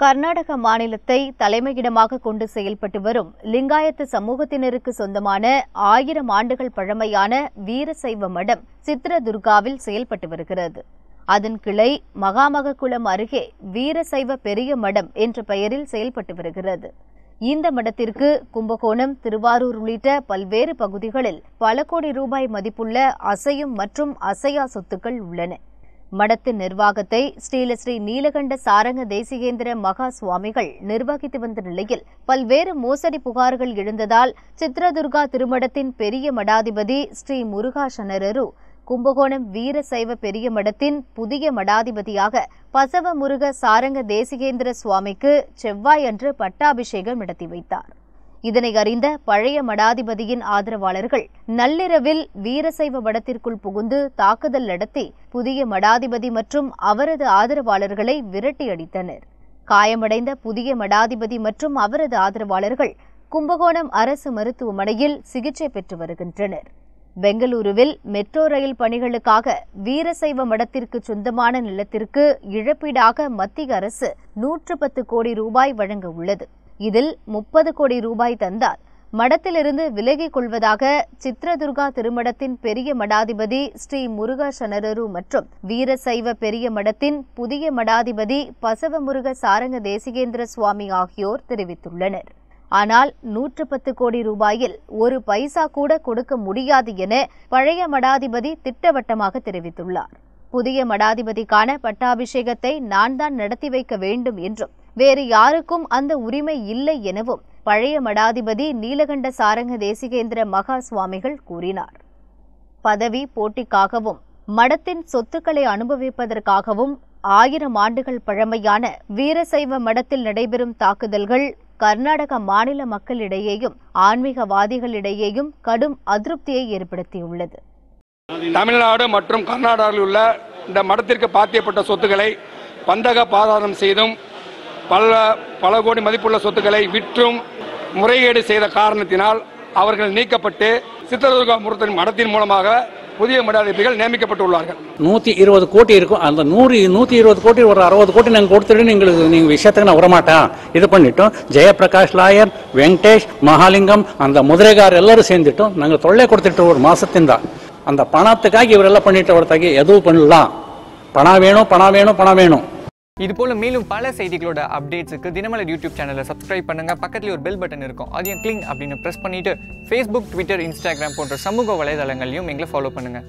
கர்நாடக மாநிலத்தை தலைமையிடமாக கொண்டு செயல்பட்டு வரும் லிங்காயத்து சமூகத்தினருக்கு சொந்தமான ஆயிரம் ஆண்டுகள் பழமையான வீரசைவ மடம் சித்ரதுர்காவில் செயல்பட்டு வருகிறது. அதன் கிளை மகாமககுளம் அருகே வீரசைவ பெரிய மடம் என்ற பெயரில் செயல்பட்டு வருகிறது. இந்த மடத்திற்கு கும்பகோணம் திருவாரூர் உள்ளிட்ட பல்வேறு பகுதிகளில் பல கோடி ரூபாய் மதிப்புள்ள அசையும் மற்றும் அசையா சொத்துக்கள் உள்ளன. மடத்தின் நிர்வாகத்தை ஸ்ரீலஸ்ரீ நீலகண்ட சாரங்க தேசிகேந்திர மகா சுவாமிகள் நிர்வகித்து வந்த நிலையில் பல்வேறு மோசடி புகார்கள் எழுந்ததால் சித்ரதுர்கா திருமடத்தின் பெரிய மடாதிபதி ஸ்ரீ முருகா சனரரு கும்பகோணம் வீரசைவ பெரிய மடத்தின் புதிய மடாதிபதியாக பசவ முருக சாரங்க தேசிகேந்திர சுவாமிக்கு செவ்வாய் அன்று பட்டாபிஷேகம் நடத்தி வைத்தார். இதனை அறிந்த பழைய மடாதிபதியின் ஆதரவாளர்கள் நள்ளிரவில் வீரசைவ மடத்திற்குள் புகுந்து தாக்குதல் நடத்தி புதிய மடாதிபதி மற்றும் அவரது ஆதரவாளர்களை விரட்டியடித்தனர். காயமடைந்த புதிய மடாதிபதி மற்றும் அவரது ஆதரவாளர்கள் கும்பகோணம் அரசு மருத்துவமனையில் சிகிச்சை பெற்று வருகின்றனர். பெங்களூருவில் மெட்ரோ ரயில் பணிகளுக்காக வீரசைவ மடத்திற்கு சொந்தமான நிலத்திற்கு இழப்பீடாக மத்திய அரசு நூற்று பத்து கோடி ரூபாய் வழங்க உள்ளது. இதில் முப்பது கோடி ரூபாய் தந்தால் மடத்திலிருந்து விலகிக் கொள்வதாக சித்ரதுர்கா திருமடத்தின் பெரிய மடாதிபதி ஸ்ரீ முருக சனரரு மற்றும் வீரசைவ பெரிய மடத்தின் புதிய மடாதிபதி பசவமுருக சாரங்க தேசிகேந்திர சுவாமி ஆகியோர் தெரிவித்துள்ளனர். ஆனால் நூற்று பத்து கோடி ரூபாயில் ஒரு பைசா கூட கொடுக்க முடியாது என பழைய மடாதிபதி திட்டவட்டமாக தெரிவித்துள்ளார். புதிய மடாதிபதிக்கான பட்டாபிஷேகத்தை நான் தான் நடத்தி வைக்க வேண்டும் என்றும் வேறு யாருக்கும் அந்த உரிமை இல்லை எனவும் பழைய மடாதிபதி நீலகண்ட சாரங்க தேசிகேந்திர மகா சுவாமிகள் கூறினார். பதவி போட்டிக்காகவும் மடத்தின் சொத்துக்களை அனுபவிப்பதற்காகவும் ஆயிரம் ஆண்டுகள் பழமையான வீரசைவ மடத்தில் நடைபெறும் தாக்குதல்கள் கர்நாடக மாநில மக்களிடையேயும் ஆன்மீகவாதிகளிடையேயும் கடும் அதிருப்தியை ஏற்படுத்தியுள்ளது. தமிழ்நாடு மற்றும் கர்நாடகாவில் உள்ள இந்த மடத்திற்கு பாத்தியப்பட்ட சொத்துக்களை பந்தக பாதாரம் செய்தும் பல பல கோடி மதிப்புள்ள சொத்துக்களை விற்றும் முறைகேடு செய்த காரணத்தினால் அவர்கள் நீக்கப்பட்டு சித்திரதுர்கா முருத்தன் மடத்தின் மூலமாக புதிய மடாதிபதிகள் நியமிக்கப்பட்டுள்ளார்கள். நூற்றி இருபது கோடி இருக்கும். அந்த நூறு நூற்றி இருபது கோடி ஒரு அறுபது கோடி நாங்கள் கொடுத்துட்டு எங்களுக்கு நீங்கள் விஷயத்துக்கு நான் வரமாட்டேன் இது பண்ணிட்டோம். ஜெயபிரகாஷ் லாயர் வெங்கடேஷ் மகாலிங்கம் அந்த முதலைகார் எல்லாரும் சேர்ந்துட்டோம். நாங்கள் தொல்லை கொடுத்துட்டு ஒரு மாசத்தின் அந்த பணத்துக்காக இவரெல்லாம் பண்ணிட்டு வரத்தாக்கி எதுவும் பண்ணலாம். பணம் வேணும் பணம் வேணும் பணம் வேணும். இது போல மேலும் பல செய்திகளோட அப்டேட்ஸுக்கு தினமலர் யூடியூப் சேனலை சப்ஸ்கிரைப் பண்ணுங்க. பக்கத்துல ஒரு பெல் பட்டன் இருக்கும். அதையும் கிளிங் அப்படின்னு ப்ரெஸ் பண்ணிட்டு ஃபேஸ்புக் ட்விட்டர் இன்ஸ்டாகிராம் போன்ற சமூக வலைதளங்களையும் எங்களை ஃபாலோ பண்ணுங்க.